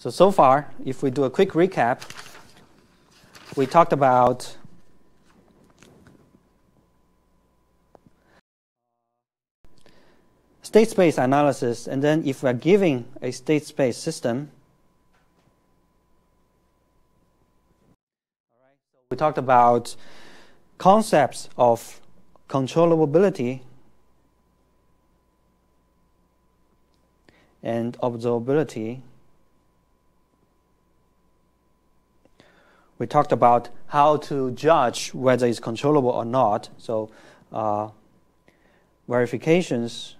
So, so far, if we do a quick recap, we talked about state space analysis, and then if we're giving a state space system, we talked about concepts of controllability and observability. We talked about how to judge whether it's controllable or not. So, uh, verifications.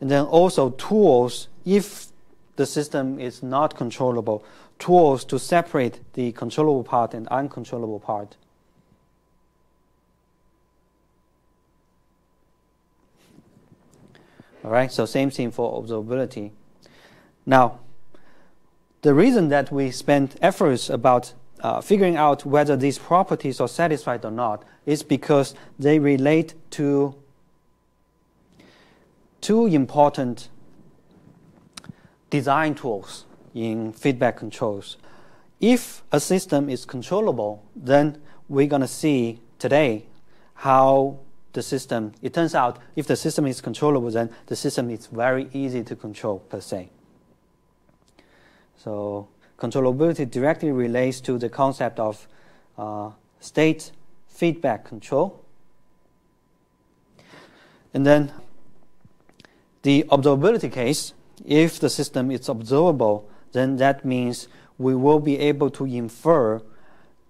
And then also tools, if the system is not controllable, tools to separate the controllable part and uncontrollable part. All right, so same thing for observability. Now, the reason that we spend efforts about uh, figuring out whether these properties are satisfied or not is because they relate to two important design tools in feedback controls. If a system is controllable, then we're going to see today how the system, it turns out if the system is controllable, then the system is very easy to control per se. So controllability directly relates to the concept of uh, state feedback control. And then the observability case, if the system is observable, then that means we will be able to infer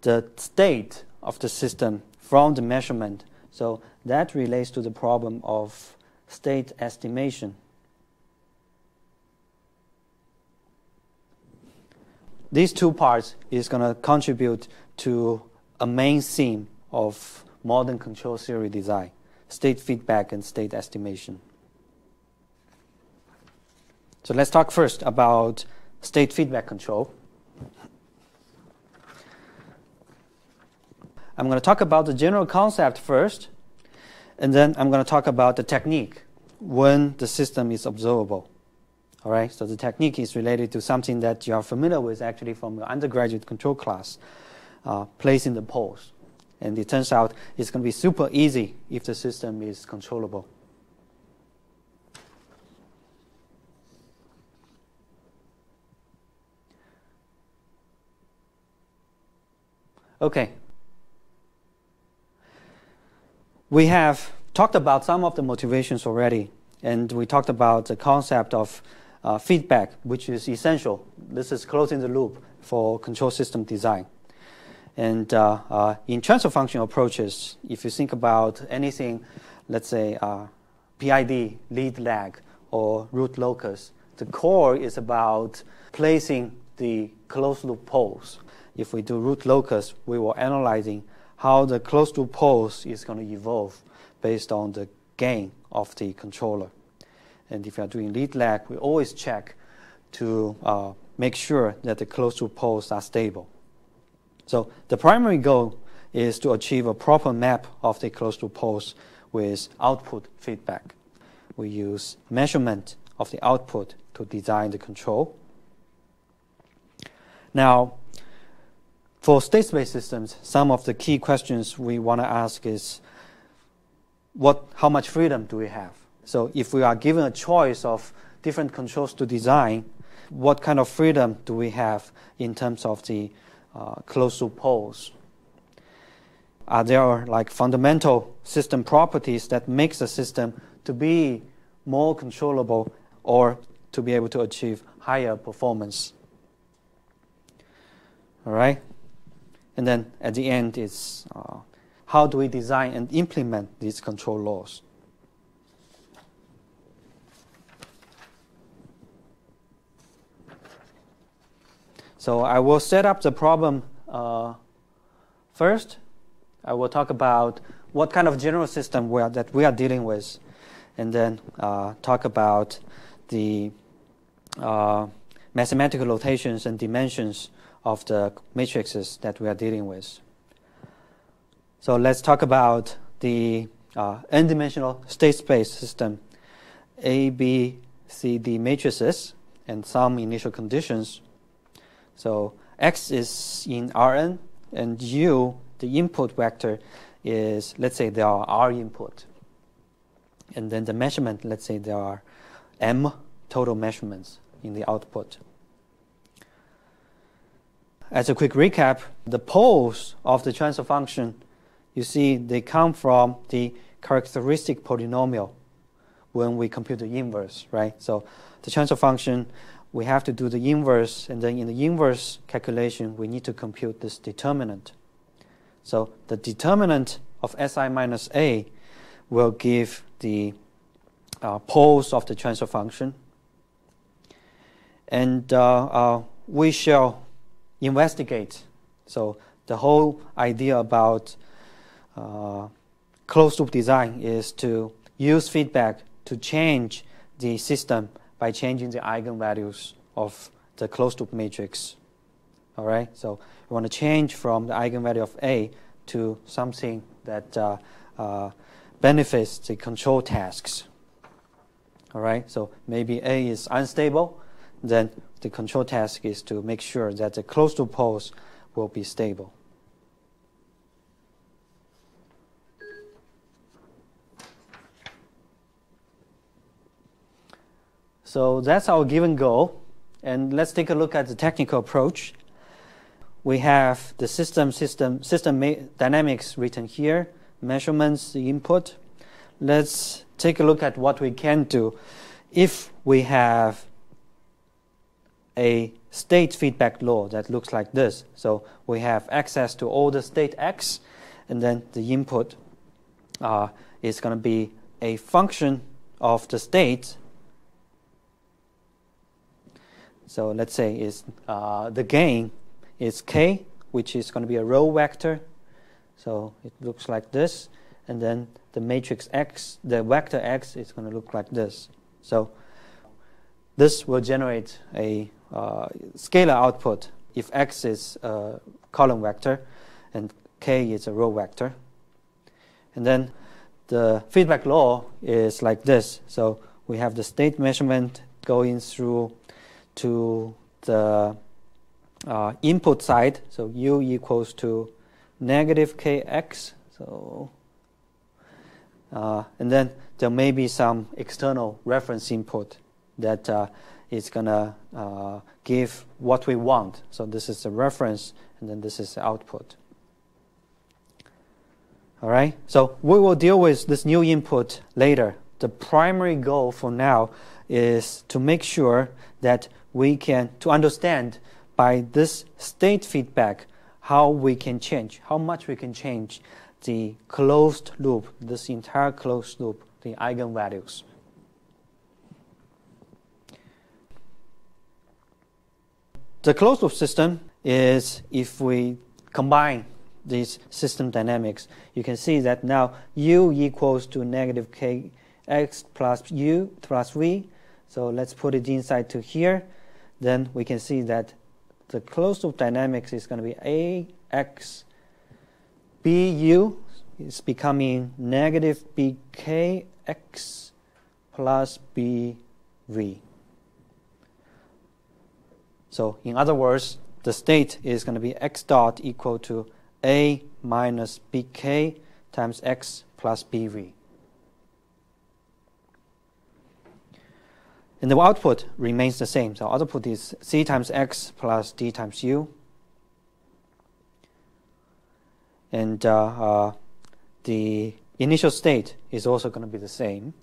the state of the system from the measurement. So that relates to the problem of state estimation. These two parts is going to contribute to a main theme of modern control theory design, state feedback and state estimation. So let's talk first about state feedback control. I'm going to talk about the general concept first, and then I'm going to talk about the technique when the system is observable. All right, so the technique is related to something that you are familiar with actually from your undergraduate control class, uh, placing the poles. And it turns out it's going to be super easy if the system is controllable. Okay. We have talked about some of the motivations already, and we talked about the concept of uh, feedback, which is essential. This is closing the loop for control system design. And uh, uh, in transfer function approaches, if you think about anything, let's say uh, PID, lead lag, or root locus, the core is about placing the closed loop poles. If we do root locus, we were analyzing how the closed loop poles is going to evolve based on the gain of the controller. And if you are doing lead lag, we always check to uh, make sure that the closed loop poles are stable. So the primary goal is to achieve a proper map of the closed loop poles with output feedback. We use measurement of the output to design the control. Now, for state space systems, some of the key questions we want to ask is what, how much freedom do we have? So if we are given a choice of different controls to design, what kind of freedom do we have in terms of the uh, closed loop poles? Are there like fundamental system properties that makes the system to be more controllable or to be able to achieve higher performance? All right. And then at the end is uh, how do we design and implement these control laws? So I will set up the problem uh, first. I will talk about what kind of general system we are, that we are dealing with, and then uh, talk about the uh, mathematical notations and dimensions of the matrices that we are dealing with. So let's talk about the uh, n-dimensional state space system, A, B, C, D matrices and some initial conditions. So x is in Rn, and u, the input vector, is let's say there are R input. And then the measurement, let's say there are M total measurements in the output. As a quick recap, the poles of the transfer function, you see they come from the characteristic polynomial when we compute the inverse, right? So the transfer function, we have to do the inverse, and then in the inverse calculation, we need to compute this determinant. So the determinant of Si minus A will give the uh, poles of the transfer function. And uh, uh, we shall investigate. So the whole idea about uh, closed loop design is to use feedback to change the system by changing the eigenvalues of the closed loop matrix. All right, so we want to change from the eigenvalue of A to something that uh, uh, benefits the control tasks. All right, so maybe A is unstable, then the control task is to make sure that the closed loop poles will be stable. So that's our given goal. And let's take a look at the technical approach. We have the system, system, system dynamics written here, measurements, the input. Let's take a look at what we can do if we have a state feedback law that looks like this. So we have access to all the state x, and then the input uh, is going to be a function of the state. So let's say is uh, the gain is k, which is going to be a row vector. So it looks like this, and then the matrix x, the vector x, is going to look like this. So this will generate a uh, scalar output if x is a column vector and k is a row vector. And then the feedback law is like this. So we have the state measurement going through to the uh, input side. So u equals to negative kx. So uh, and then there may be some external reference input that uh, is going to uh, give what we want. So this is the reference, and then this is the output. All right. So we will deal with this new input later. The primary goal for now is to make sure that we can to understand by this state feedback how we can change, how much we can change the closed loop, this entire closed loop, the eigenvalues. The closed loop system is if we combine these system dynamics, you can see that now u equals to negative kx plus u plus v. So let's put it inside to here. Then we can see that the closed loop dynamics is going to be ax bu is becoming negative bkx plus bv. So in other words, the state is going to be x dot equal to a minus bk times x plus bv. And the output remains the same. So output is c times x plus d times u. And uh, uh, the initial state is also going to be the same.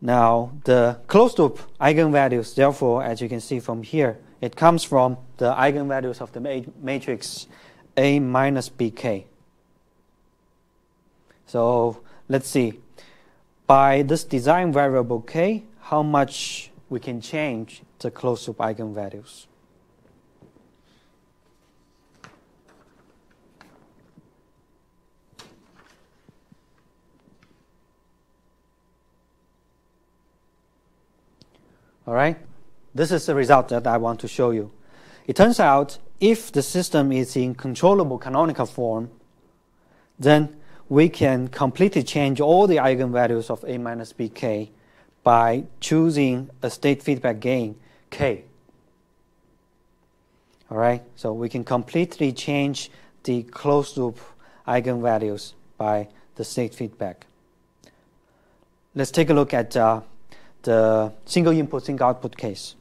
Now, the closed loop eigenvalues, therefore, as you can see from here, it comes from the eigenvalues of the matrix A minus BK. So let's see. By this design variable K, how much we can change the closed loop eigenvalues. All right? This is the result that I want to show you. It turns out if the system is in controllable canonical form, then we can completely change all the eigenvalues of A minus BK by choosing a state feedback gain k. All right, so we can completely change the closed loop eigenvalues by the state feedback. Let's take a look at uh, the single input, single output case.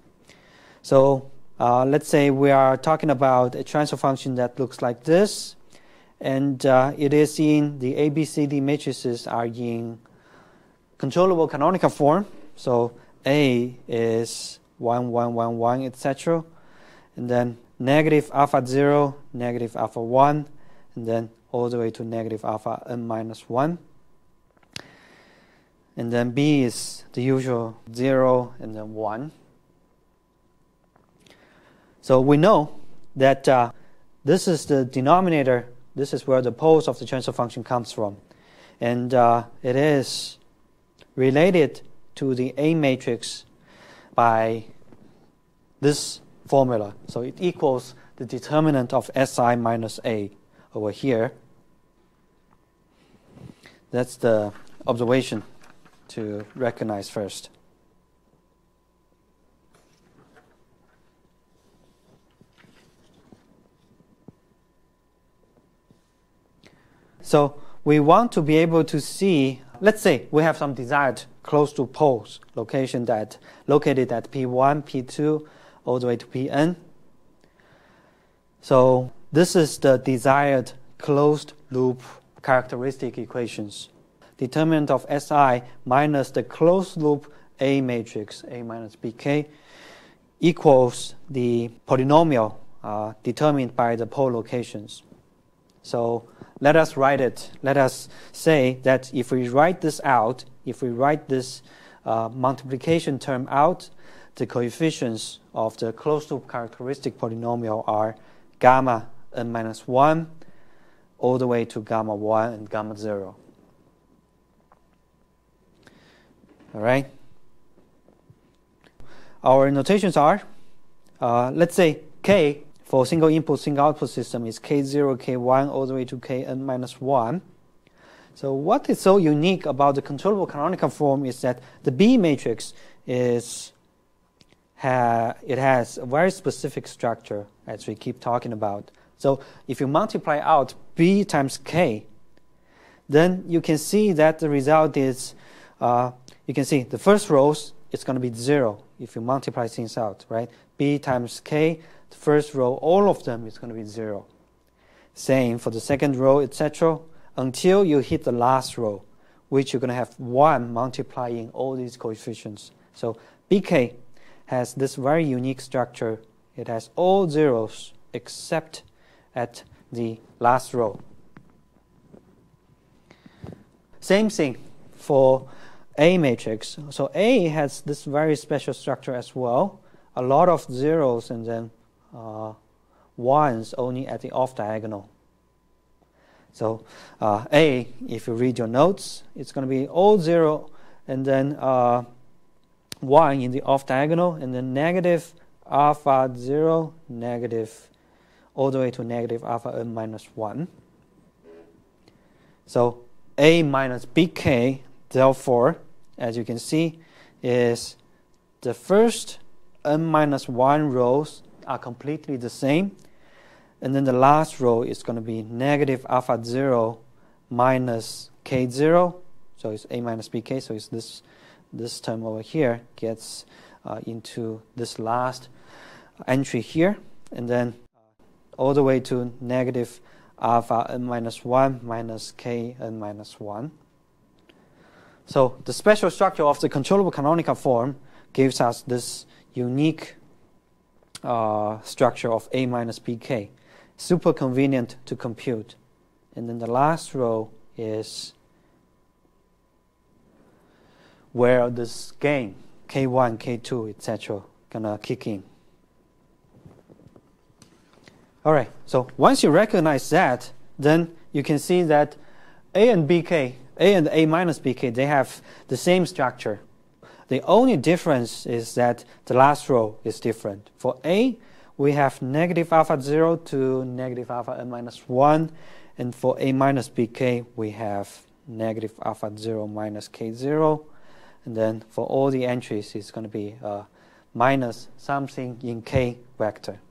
So uh, let's say we are talking about a transfer function that looks like this, and uh, it is in the ABCD matrices are in controllable canonical form. So A is 1, 1, 1, 1, etc. And then negative alpha 0, negative alpha 1, and then all the way to negative alpha n minus 1. And then B is the usual 0 and then 1. So we know that uh, this is the denominator, this is where the poles of the transfer function comes from. And uh, it is related to the A matrix by this formula. So it equals the determinant of Si minus A over here. That's the observation to recognize first. So we want to be able to see, let's say we have some desired closed loop poles location that located at P1, P2, all the way to Pn. So this is the desired closed loop characteristic equations. Determinant of Si minus the closed loop A matrix, A minus Bk, equals the polynomial uh, determined by the pole locations. So let us write it. Let us say that if we write this out, if we write this uh, multiplication term out, the coefficients of the closed loop characteristic polynomial are gamma n minus 1 all the way to gamma 1 and gamma 0. All right? Our notations are, uh, let's say k for single input, single output system is k0, k1 all the way to kn minus 1. So what is so unique about the controllable canonical form is that the B matrix is ha, it has a very specific structure as we keep talking about. So if you multiply out B times K, then you can see that the result is, uh, you can see the first rows is going to be zero if you multiply things out, right? B times K, the first row, all of them is going to be zero. Same for the second row, etc., until you hit the last row, which you're going to have 1 multiplying all these coefficients. So BK has this very unique structure. It has all zeros except at the last row. Same thing for A matrix. So A has this very special structure as well. A lot of zeros and then uh, ones only at the off diagonal. So uh, A, if you read your notes, it's going to be all zero and then uh, 1 in the off diagonal, and then negative alpha 0, negative all the way to negative alpha n minus 1. So A minus BK, therefore, as you can see, is the first n minus 1 rows are completely the same. And then the last row is going to be negative alpha 0 minus k0. So it's A minus BK, so it's this this term over here gets uh, into this last entry here, and then all the way to negative alpha n minus 1 minus k n minus 1. So the special structure of the controllable canonical form gives us this unique uh, structure of A minus BK. Super convenient to compute. And then the last row is where this gain K1, K2, etc. gonna kick in. All right, so once you recognize that, then you can see that A and BK, A and A minus BK, they have the same structure. The only difference is that the last row is different. For A, we have negative alpha 0 to negative alpha n minus 1, and for A minus BK, we have negative alpha 0 minus K0 And then for all the entries, it's going to be uh, minus something in k vector.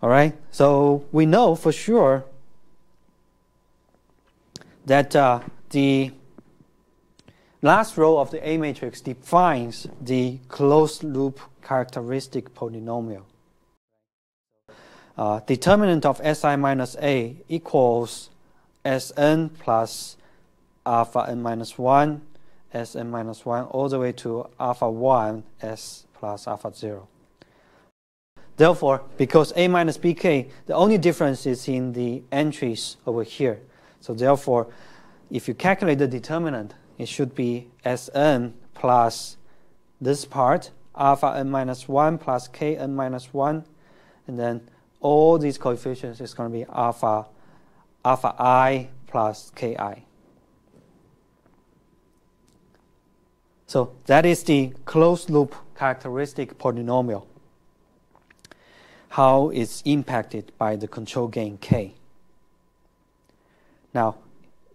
All right, so we know for sure that uh, the last row of the A matrix defines the closed loop characteristic polynomial. Uh, determinant of Si minus A equals Sn plus alpha n minus 1, Sn minus 1, all the way to alpha 1 S plus alpha 0. Therefore, because A minus BK, the only difference is in the entries over here. So therefore, if you calculate the determinant, it should be Sn plus this part, alpha n minus 1 plus kn minus 1, and then all these coefficients is going to be alpha, alpha i plus ki. So that is the closed loop characteristic polynomial. How it's impacted by the control gain k. Now,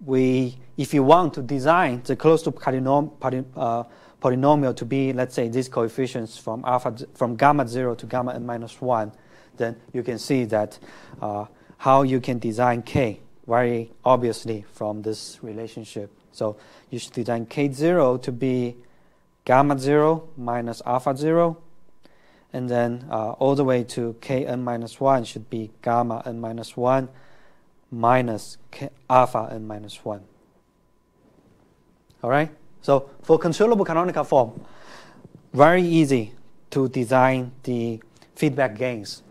we, if you want to design the closed loop uh, polynomial to be, let's say, these coefficients from alpha from gamma zero to gamma n minus one, then you can see that uh, how you can design k very obviously from this relationship. So you should design k0 to be gamma 0 minus alpha 0, and then uh, all the way to kn minus 1 should be gamma n minus 1 minus alpha n minus 1. All right? So for controllable canonical form, very easy to design the feedback gains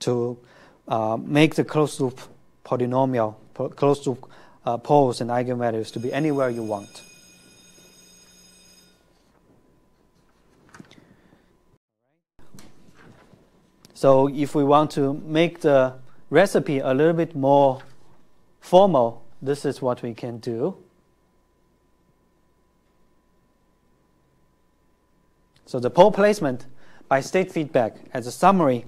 to uh, make the closed loop polynomial, closed loop uh, poles and eigenvalues to be anywhere you want. So if we want to make the recipe a little bit more formal, this is what we can do. So the pole placement by state feedback as a summary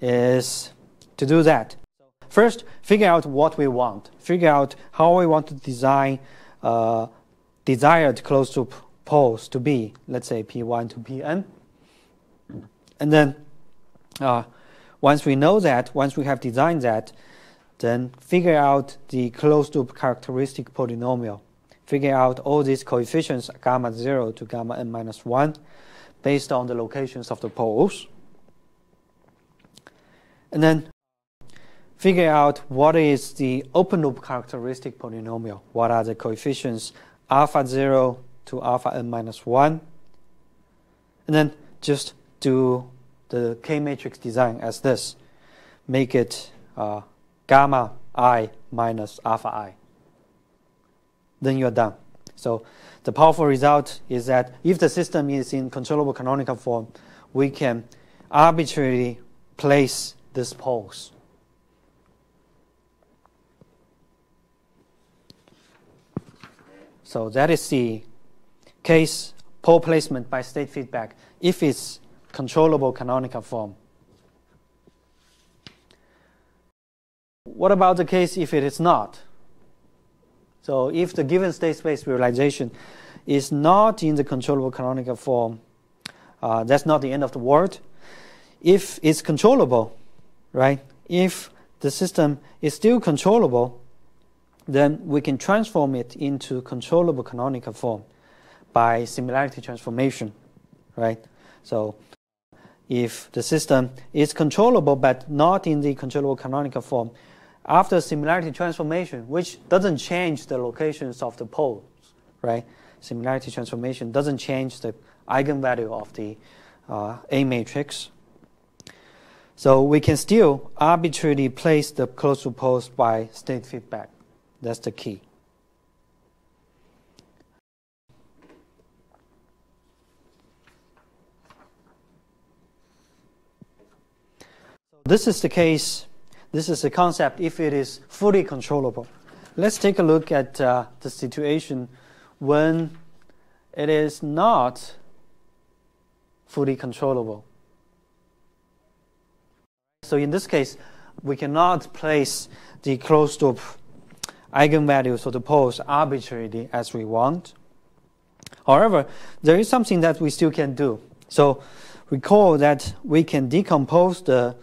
is to do that. First, figure out what we want. Figure out how we want to design uh, desired closed loop poles to be, let's say P1 to Pn. And then uh, once we know that, once we have designed that, then figure out the closed loop characteristic polynomial. Figure out all these coefficients gamma 0 to gamma n minus 1 based on the locations of the poles. And then figure out what is the open loop characteristic polynomial. What are the coefficients alpha 0 to alpha n minus 1. And then just do the K matrix design as this. Make it uh, gamma i minus alpha i. Then you're done. So the powerful result is that if the system is in controllable canonical form, we can arbitrarily place these poles. So that is the case pole placement by state feedback if it's controllable canonical form. What about the case if it is not? So if the given state space realization is not in the controllable canonical form, uh, that's not the end of the world. If it's controllable, right? If the system is still controllable, then we can transform it into controllable canonical form by similarity transformation, right? So if the system is controllable but not in the controllable canonical form, after similarity transformation, which doesn't change the locations of the poles, right? Similarity transformation doesn't change the eigenvalue of the uh, A matrix. So we can still arbitrarily place the closed loop poles by state feedback. That's the key. This is the case, this is the concept if it is fully controllable. Let's take a look at uh, the situation when it is not fully controllable. So in this case, we cannot place the closed loop eigenvalues of the poles arbitrarily as we want. However, there is something that we still can do. So recall that we can decompose the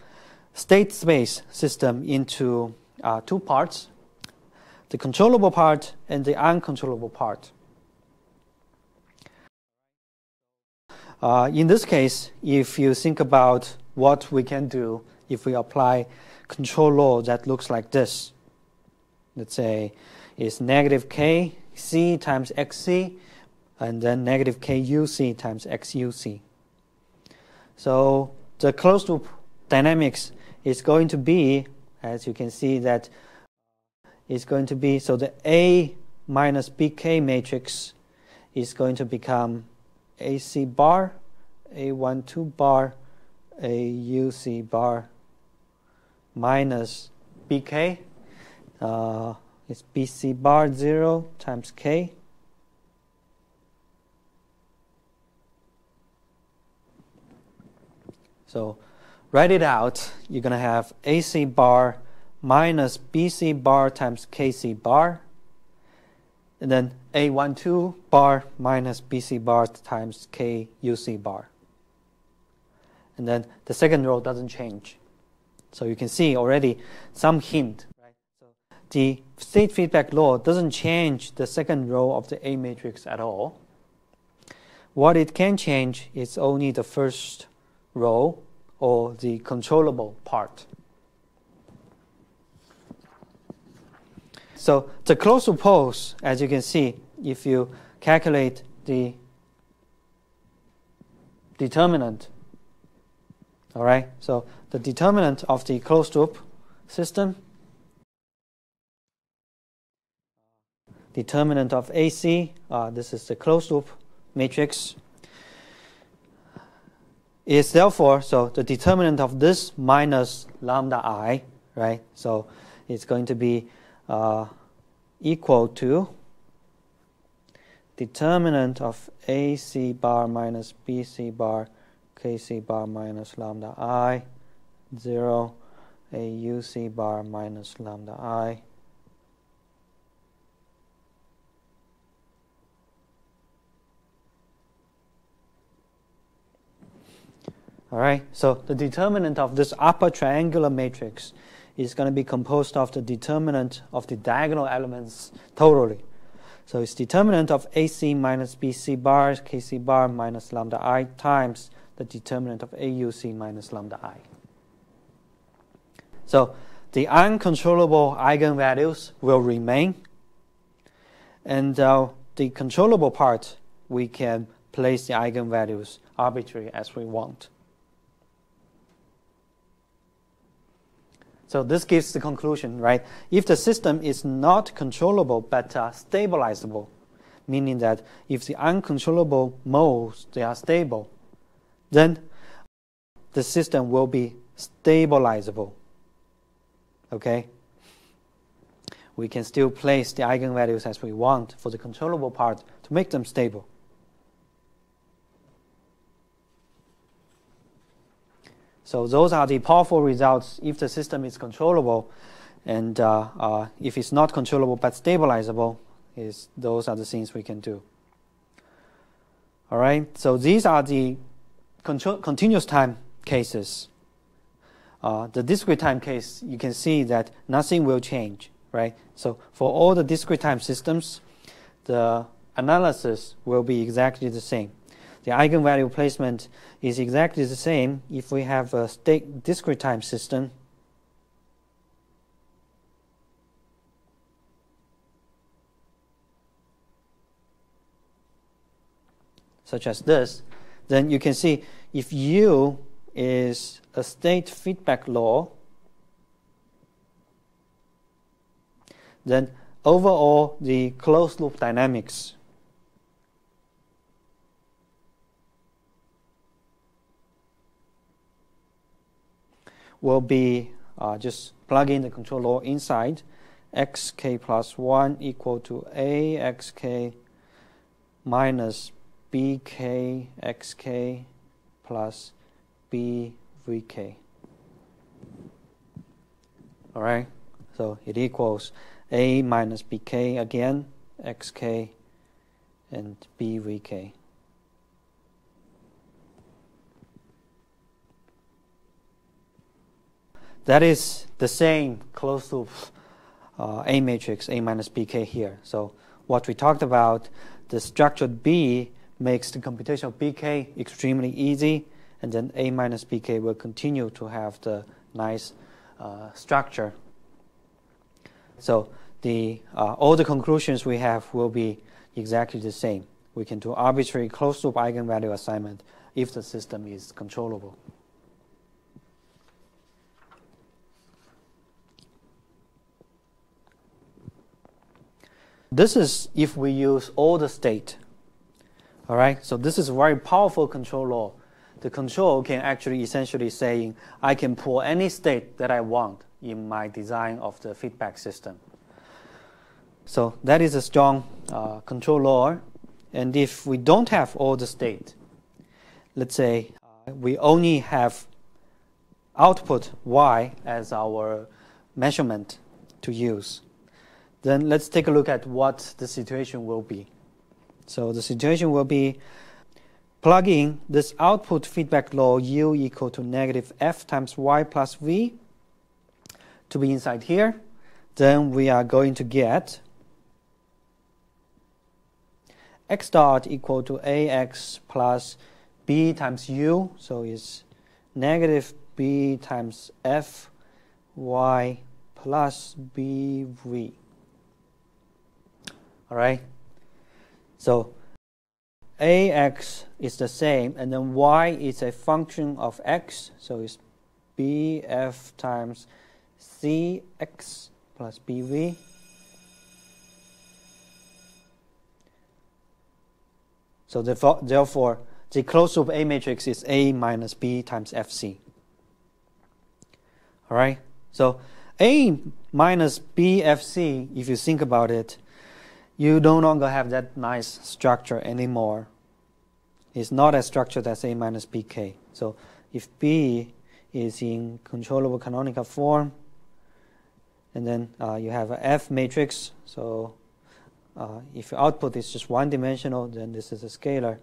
state space system into uh, two parts the controllable part and the uncontrollable part. Uh, in this case, if you think about what we can do if we apply control law that looks like this, let's say it's negative k c times xc and then negative kuc times xuc. So the closed loop dynamics is going to be, as you can see, that is going to be so the A minus BK matrix is going to become AC bar, A12 bar, AUC bar minus BK. Uh, it's BC bar 0 times K. So write it out. You're going to have AC bar minus BC bar times KC bar. And then A12 bar minus BC bar times KUC bar. And then the second row doesn't change. So you can see already some hint. Right? So the state feedback law doesn't change the second row of the A matrix at all. What it can change is only the first row or the controllable part. So the closed loop poles, as you can see, if you calculate the determinant, all right, so the determinant of the closed loop system, determinant of AC, uh, this is the closed loop matrix, is therefore, so the determinant of this minus lambda i, right, so it's going to be uh, equal to determinant of AC bar minus BC bar KC bar minus lambda i 0 AUC bar minus lambda i All right, so the determinant of this upper triangular matrix is going to be composed of the determinant of the diagonal elements totally. So it's determinant of AC minus BC bar, KC bar minus lambda i times the determinant of AUC minus lambda i. So the uncontrollable eigenvalues will remain, and uh, the controllable part we can place the eigenvalues arbitrary as we want. So this gives the conclusion, right? If the system is not controllable but uh, stabilizable, meaning that if the uncontrollable modes they are stable, then the system will be stabilizable. Okay? We can still place the eigenvalues as we want for the controllable part to make them stable. So those are the powerful results if the system is controllable, and uh, uh, if it's not controllable but stabilizable, is those are the things we can do. All right. So these are the continuous time cases. Uh, the discrete time case, you can see that nothing will change, right? So for all the discrete time systems, the analysis will be exactly the same. The eigenvalue placement is exactly the same if we have a state discrete time system. such as this, then you can see if U is a state feedback law, then overall the closed loop dynamics will be uh, just plug in the control law inside xk plus 1 equal to axk minus bk xk plus bvk. All right, so it equals a minus bk again, xk, and BVK. That is the same closed loop uh, A matrix A minus BK here. So what we talked about, the structured B makes the computation of BK extremely easy, and then A minus BK will continue to have the nice uh, structure. So the uh, all the conclusions we have will be exactly the same. We can do arbitrary closed loop eigenvalue assignment if the system is controllable. This is if we use all the state. All right, so this is a very powerful control law. The control can actually essentially saying I can pull any state that I want in my design of the feedback system. So that is a strong uh, control law. And if we don't have all the state, let's say uh, we only have output y as our measurement to use, then let's take a look at what the situation will be. So the situation will be plug in this output feedback law u equal to negative f times y plus v to be inside here. Then we are going to get x dot equal to ax plus b times u. So it's negative b times f y plus bv. All right. So ax is the same, and then y is a function of x, so it's bf times cx plus bv. So therefore, the closed loop A matrix is A minus B times FC. All right. So A minus BFC, if you think about it, you no longer have that nice structure anymore. It's not as structured as A minus BK. So if B is in controllable canonical form, and then uh, you have a F matrix. So uh, if your output is just one dimensional, then this is a scalar.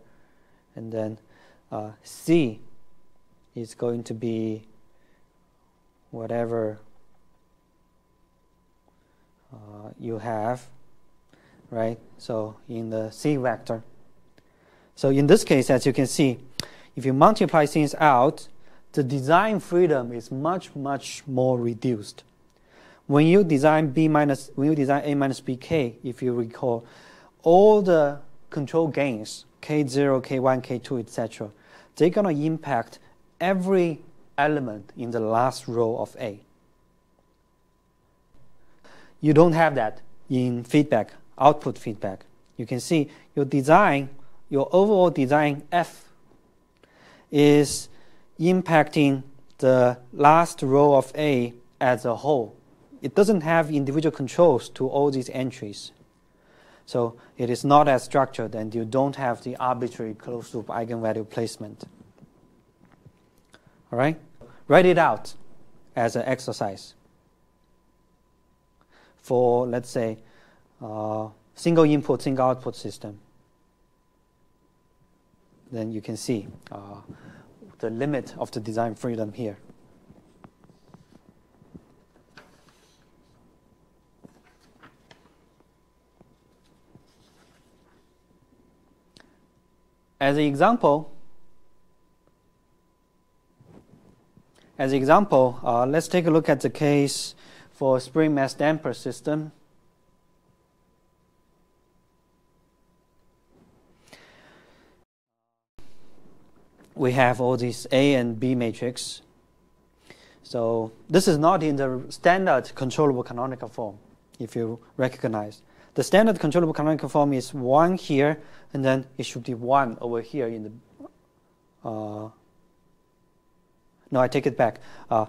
And then uh, C is going to be whatever uh, you have right? So in the C vector. So in this case, as you can see, if you multiply things out, the design freedom is much, much more reduced. When you design B minus, when you design A minus BK, if you recall, all the control gains, K0, K1, K2, etc., they're going to impact every element in the last row of A. You don't have that in feedback output feedback. You can see your design, your overall design F is impacting the last row of A as a whole. It doesn't have individual controls to all these entries. So it is not as structured and you don't have the arbitrary closed loop eigenvalue placement. All right? Write it out as an exercise for, let's say, uh, single input, single output system, then you can see uh, the limit of the design freedom here. As an example, as an example, uh, let's take a look at the case for spring mass damper system. We have all these A and B matrix. So this is not in the standard controllable canonical form, if you recognize. The standard controllable canonical form is 1 here, and then it should be 1 over here in the... Uh, no, I take it back. Uh,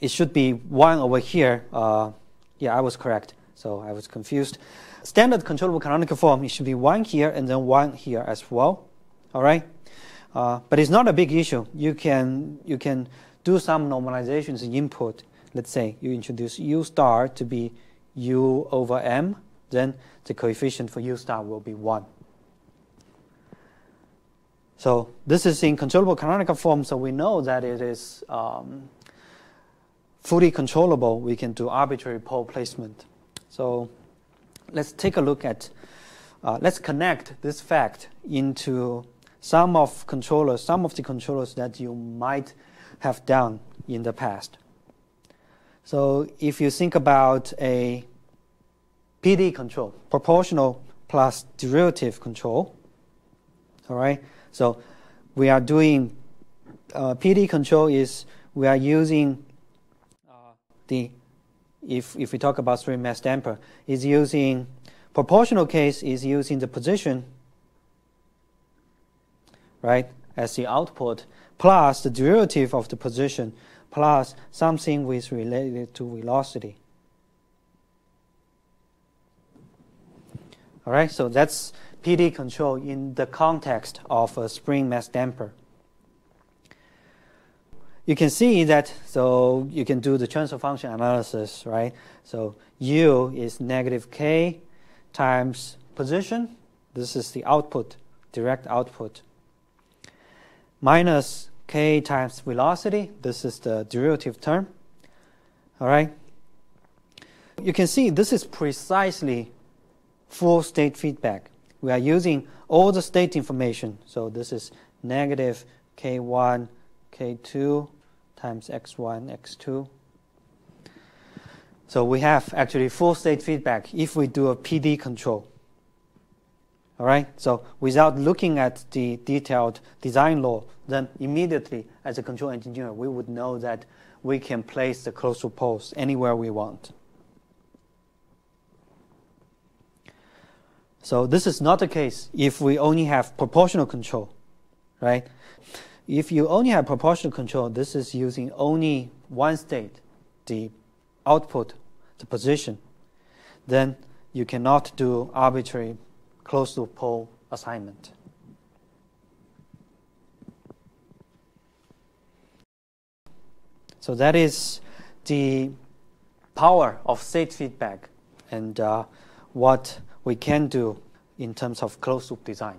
it should be 1 over here. Uh, yeah, I was correct. So I was confused. Standard controllable canonical form, it should be 1 here and then 1 here as well all right? Uh, but it's not a big issue. You can, you can do some normalizations in input. Let's say you introduce u star to be u over m, then the coefficient for U star will be 1. So this is in controllable canonical form, so we know that it is um, fully controllable. We can do arbitrary pole placement. So let's take a look at, uh, let's connect this fact into some of controllers, some of the controllers that you might have done in the past. So if you think about a PD control, proportional plus derivative control, all right, so we are doing uh, PD control is we are using uh, the if if we talk about spring mass damper is using proportional case is using the position right as the output plus the derivative of the position plus something with related to velocity. All right, so that's PD control in the context of a spring mass damper. You can see that, so you can do the transfer function analysis, right? So U is negative K times position. This is the output, direct output. Minus K times velocity. This is the derivative term. All right? You can see this is precisely full state feedback we are using all the state information. So this is negative k1, k2 times x1, x2. So we have actually full state feedback if we do a PD control. All right. So without looking at the detailed design law, then immediately as a control engineer, we would know that we can place the closed loop poles anywhere we want. So this is not the case if we only have proportional control, right? If you only have proportional control, this is using only one state, the output, the position, then you cannot do arbitrary closed to pole assignment. So that is the power of state feedback and uh, what we can do in terms of closed loop design.